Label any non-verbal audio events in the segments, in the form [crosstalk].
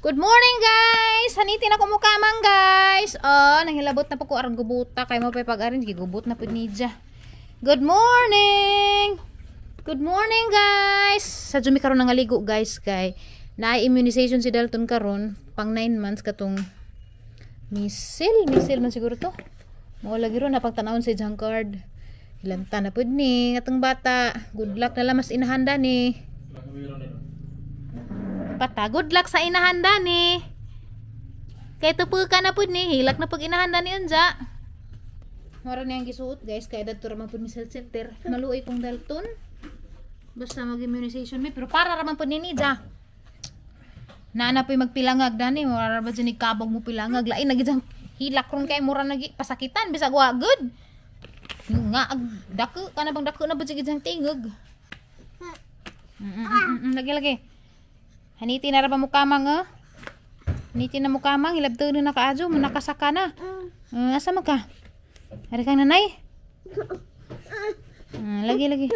Good morning guys! Hanitin ako mukamang guys! Oh, nanghilabot na po ko arang gubuta. Kaya mo pa pag-arin, gigubot na po ni Dja. Good morning! Good morning guys! Sa Jumi karon nangaligo guys kay na immunization si Dalton karon pang 9 months katong misil, misil man siguro to. Mo lagi ron napang tanawon sa ijang card. Ilanta na pud ni atong bata. Good luck na lamas inahanda ni. Pata, good luck sa inahanda ni. Kay tupo ka na pud ni, hilak na pag inahanda ni unja. Mora niyang gisuot guys, kay dadto ra man pud center. Maluoy kong Dalton. Basta mag-immunization mi, pero para raman pud ni Nija. Nana po'y magpilangag dani, mura ra ba dyan kabog mo pilangag. Lain na gid hilak ron kay mura nagi pasakitan bisag wa good. Nga dako kana bang dako na ba dyan tingog. Mm, mm, mm, mm, lagi lagi. Haniti na ra ba mo kamang eh? Haniti na mo kamang ilabto na kaadyo mo nakasaka na. Uh, asa man ka? Ari kang nanay? Ah, lagi lagi.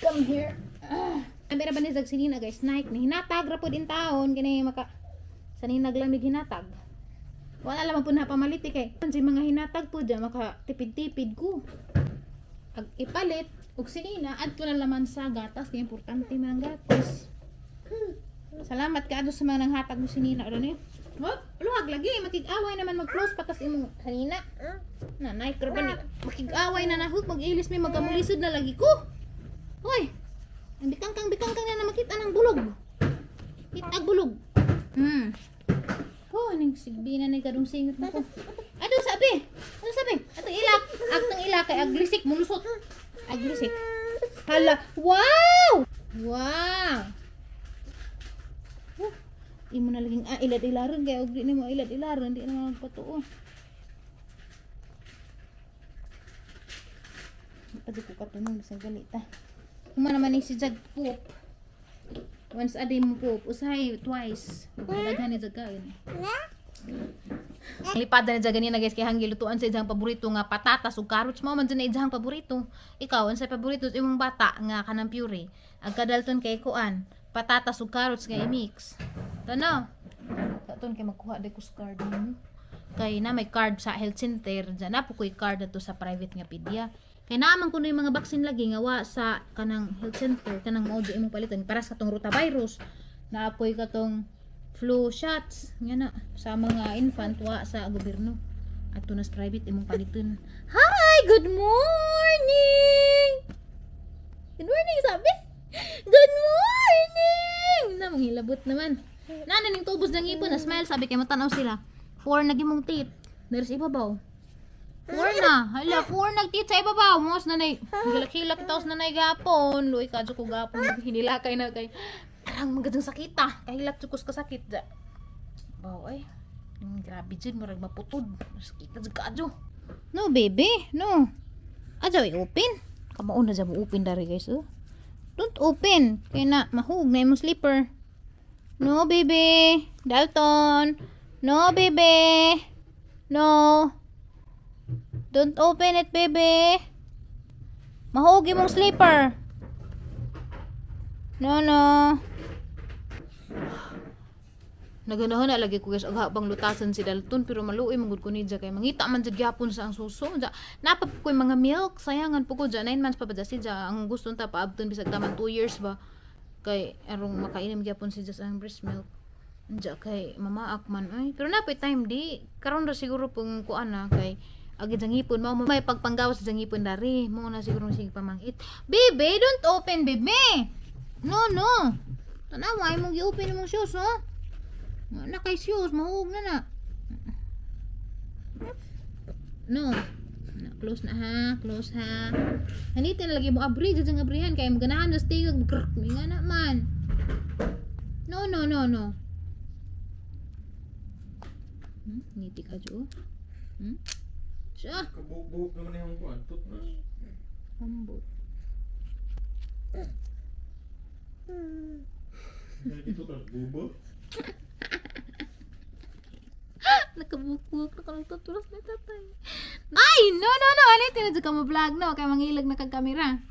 Come here. Ah. Pero ba ni zag sinina guys, Nike ni hinatag ra po din taon kini maka saninag lang mig hinatag. Wala lamang po na pamalit eh, kay. Sa mga hinatag po dyan, maka tipid-tipid ko. Ag ipalit, ug sinina, add ko na laman sa gatas, kaya importante man gatas. Salamat ka sa mga nanghatag mo sinina. Ano ni? Wag, luhag lagi. Makig-away naman mag-close pa kas imong kanina. Nanay, karban ni. Makig-away na nahug. Mag-ilis may magamulisod na lagi ko. Hoy! Ang bikang-kang bikang-kang na makita ng bulog. Kitag bulog. Hmm. Oh, ning sigbi na ni kadung singot mo ko. Ano sabi? Ano sabi? Atong ilak. Atong ilak kay aglisik mulusot. Aglisik. Hala. Wow! Oh, imo na laging ah, ilad-ilaran kaya og ni mo ilad-ilaran di na magpatuon. Pwede ko katunog sa galita. Kuma naman ni si Jag poop. Once a day mo poop. Usahay twice. Daghan ni Jag kain. Lipada na ganina guys kay hanggi lutuan sa ijang paborito nga patatas ug carrots mo man dyan na ijang paborito. Ikaw unsa paborito sa imong bata nga kanang puree? Ang kadalton kay kuan patatas ug carrots nga i-mix. Tano. Katon kay magkuha de ko sa card ninyo. Kay na may card sa health center dyan na po ko'y card ato sa private nga pedya. Kay naaman ko na yung mga vaccine lagi nga wa sa kanang health center kanang mao di imong palitan para sa katong rotavirus. Naapoy katong flu shots nga na sa mga infant wa sa gobyerno. Ato nas private imong paliton. Hi, good morning. Good morning sabi. Good morning! Na, manghilabot naman. Nana ning tubos ng ipon na smile sabi kay matanaw sila. Four nagimong teeth. There's ibabaw. Four na. Hala, four nagtit sa ibabaw. Mos na nay. Hilak-hilak itaos na nay gapon. Luy ka ko gapon. Hinilakay na kay. Karang magadang sakita. Kahilak chukos ka sakit da. Baw ay. Mm, grabe dyan. Marag maputod. Sakita dyan ka adyo. No, baby. No. Adyo, i-open. Kamaon na dyan mo open dari guys. Oh. Don't open. Kaya na, mahug na yung slipper. No, baby. Dalton. No, baby. No. Don't open it, baby. Mahug yung slipper. No, no. Naganahon na lagi ko guys ang habang lutasan si Dalton pero maluoy magud ko ni kay mangita man jud gyapon sa ang suso. Dja napap ko mga milk sayangan po ko Dja 9 months pa Dja si Dja ang gusto ta paabton bisag taman 2 years ba kay arong makainom gyapon si sa ang breast milk. Dja kay mamaak man ay pero napoy time di karon ra siguro pong kuan na kay agi jangipon mao may pagpanggawas sa jangipon dari mo na siguro sige pamangit. Baby, don't open, baby. No, no. Tanawa ay mong gi-open imong shoes, oh. Na kay shoes, mahug na na. No. Close na ha, close ha. Halita na lagi mo abri, dyan ang abrihan. Kaya maganahan na stingag, grrr, may nga naman. No, no, no, no. Hmm? Ngiti ka, Jo. Hmm? Siya. Kabubuhok naman yung kuan, toothbrush. Ambot. Toothbrush, bubo. Nakabukwak na kanang tutulas na tatay. Ay! No, no, no! Alin, tinadyo ka mo vlog, no? Kaya mangilag na kag kamera.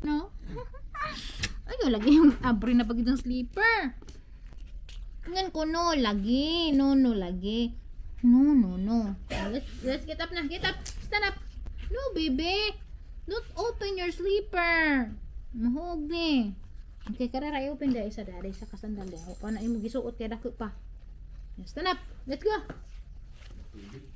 No? [laughs] Ayaw, lagi yung abri na pag itong sleeper. Ngan ko no lagi. No no lagi. No no no. Let's let's get up na. Get up. Stand up. No baby. Don't open your sleeper. Mahog ni. Okay, karara open da isa da isa kasandal da. O na imo gisuot kay dako pa. Stand up. Let's go.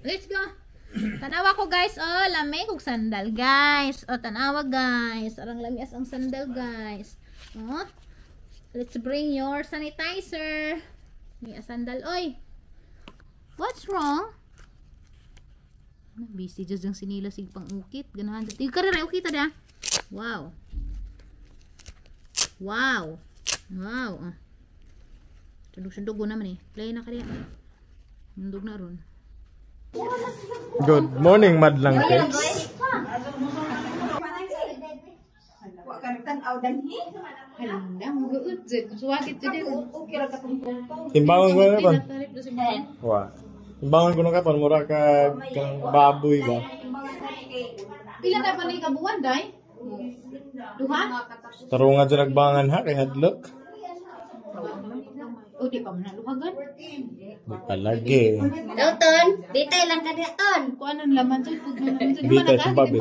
Let's go. [clears throat] Tanawa ko guys, oh, lami kog sandal guys. Oh, tanawa guys. Arang lamias ang sandal guys. Oh. Let's bring your sanitizer. May sandal oy. What's wrong? Busy just yung sinila sig pang ukit. Ganahan. Tingnan ka rin, ukit ada. Wow. Wow. Wow. Ah. Sundog-sundog naman eh. Play na ka rin. Sundog na ron. Good morning, madlang cakes. Wa ka tan-aw danhi. Halanda, mag-uut. Suwagit ko din. Okay ra ka tong pungpong. Timbangan ko na kapan. Tarip na si Mama. Wa. Timbangan ko na kapan. Mura ka kang baboy ba? Pila na pa na ikabuan, day? Duha? Tarungan sa nagbangan ha, kay hadlock. O, di pa man naluhagan. Di palagi. Ton, bitay lang ka diya ton. Kung anong laman to, pag ano naman to. Bitay, sumabit.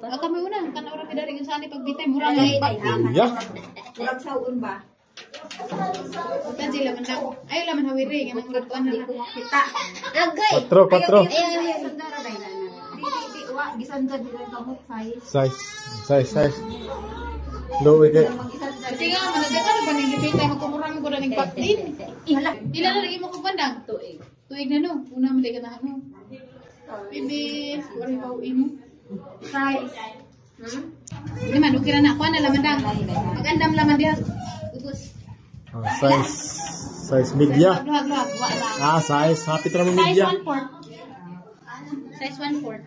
Ah, kami una, kanawra ka dari kung saan pagbitay, mura nga pa. Yeah. Murag saon ba? Kan sila man lang. Ayaw laman hawiri, ganang gatuan na lang. Kita. Agay. Patro, patro. Ay ay ay sandara. Wa, gisanda dila kamot size. Size. Size, size. Luwi kay. Kasi nga, na ba nang gipitay, magkumurami ko na ng patin. Ihala. Ila na lagi mo kong bandang? Tuig. Tuig na no. Una mo ka na ano. Bibi, wari pa uwi mo. Size. Hindi man, okay na na. Kuha na laman dang. Magandam laman diha. Ubus. Ah, size. Size media. Ah, size. Happy tra mo Size media. 1 fourth. Size 1 fourth.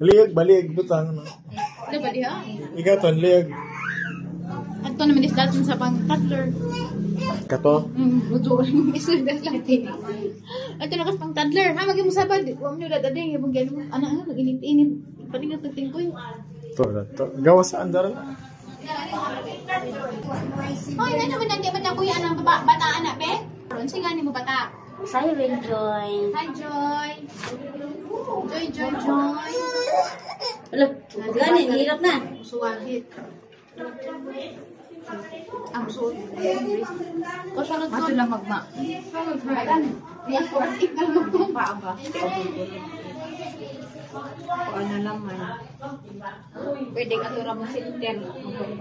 Liag, balig. Butang. Ano ba diha? Ikaw ton, liag. At to naman is datin sa pang toddler. Kato. Hmm, buto lang. [laughs] Isu das lang tin. At to nakas pang toddler. Ha, maging musabad. Wa mo dadading. Ibang gano'n mo. Ano, ano, nag-init-init. Paningat ng tingkoy. To, to. Gawa sa andaran. Hoy, na naman nandiyan man na kuya ng baba, bata anak, be? Ron, singani mo bata. Siren joy. Hi, Joy. Joy, Joy, Joy. Ala, gani hirap na. Suwagit. Ang suot. O, sunod ko. Mato lang magma. Sunod ko. Ayan. Yan ko. Ikal mo ko. Paaba. Ano naman. Pwede ka tura mo si Inter.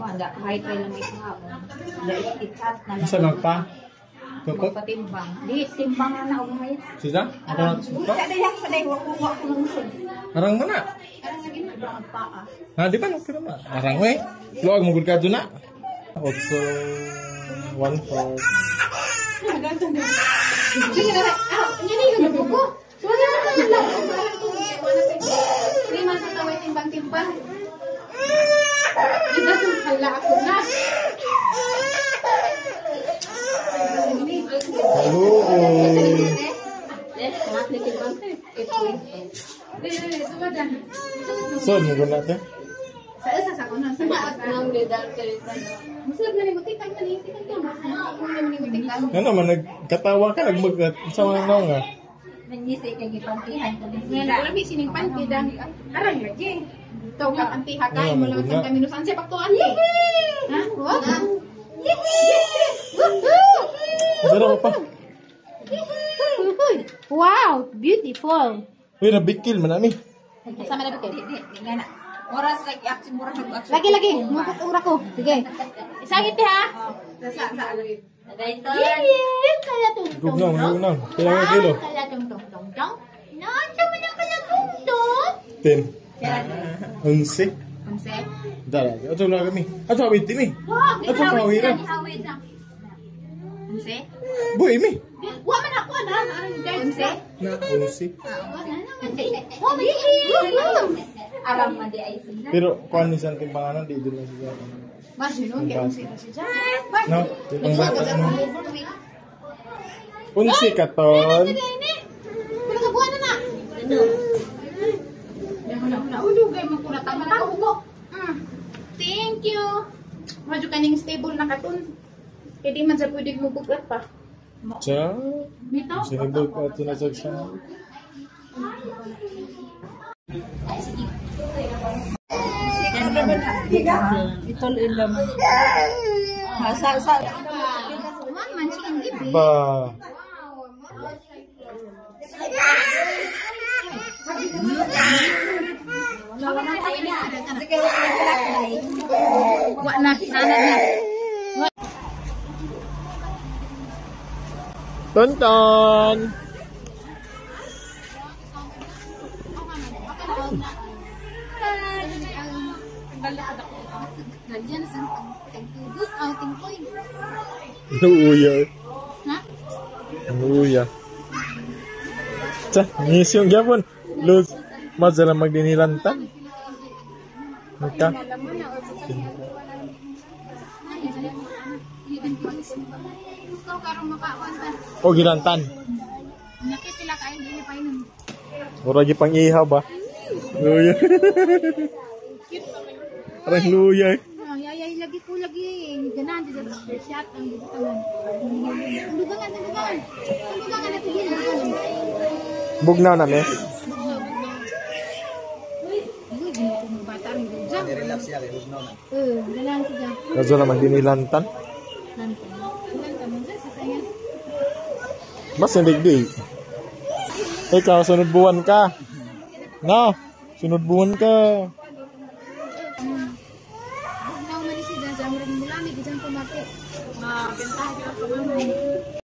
Handa, high try lang ito nga. I-chat na lang. Isa lang pa. Tutok. Magpatimbang. Di, timbang na na ako ngayon. Sisa? Ano na tutok? Kada yan sa day, wako ko ako lungsod. Arang mo na. Ang paa. Ha, di ba? Okay naman. Arang mo eh. Luwag mo gulka doon na. Otso. One four. Sige na. Ah, yan yung nabuko ko. Wala na ka lang. Lima sa taway timbang-timbang. Ina itong hala ako na. Hello. Yes, lahat na timbang. Nang lidar ka rin pa. Musulog na ning utik kan ni utik kan mas na ko na ning utik kan. Ano man nagkatawa ka nagmagat sa mga nao nga. Nangyisay kay gipantihan ko din Nga sila. wala bi sining panti dang arang lagi. To ka anti hakay mo lang kan kami nusan sa paktuan ni. Ha? What? Dara pa. Wow, beautiful. Uy, nabikil man ami. Sama na bitin. Nga na. Oras like aksi mura ng aksi. Lagi lagi, mukot ura ko. Sige. Isangit ha. Sa sa sa. Dahil Yay! Kaya tung tung. Gugnaw, gugnaw. Kailan nga kilo? Kaya tung tung tung tung. No, sama na kaya tung tung. Ten. Unsi. Unse. Dara. Ato na kami. Ato awit mi. Ato kawiran. Na. Unse. Boy mi. Wa man ako na. Arang guys. Unse. Na unsi. Oh, baby. Alam man di ay sila. Pero kuan ni sa timbanganan di doon na siya. Mas yun, kaya kung sino si Jack. No, di pang bata no. Unsi katon. Wala ka buwan na na. Ano? Yan wala wala. Ulo, gay mo kuna tama na ako. Mm. Thank you. Medyo kaning stable na katon. Kaya di man sa pwede mo bugat pa. Cha. Dito? Sinibog ka ito na sa Ito ilam. Ha, sa, sa, Man, man, si Indy. Ba. Wa na, nanad na. Tonton. Nandiyan sa tagtugod, outing ko eh. Luya. Ha? Luya. Cha, ngis yung gyapon. Luz, madala magdinilantan. Maka. Gusto ko karong makawan ta. O gilantan. Nakitila kayo, hindi pa yun. Mura gi pang ihaw ba? Luya. [laughs] Parang luya. eh. Yayay lagi ko lagi. Ganan, di? Shot ang butangan. Dugangan, dugangan. Dugangan na tigil. Bugnaw na me. Uy, ginito ng bata rin. Diyan. Relax yan, Eh, ganan ko dyan. Kaso naman dinilantan. Kanya. Mas hindi Ikaw, sunod buwan ka. No, sunod buwan ka.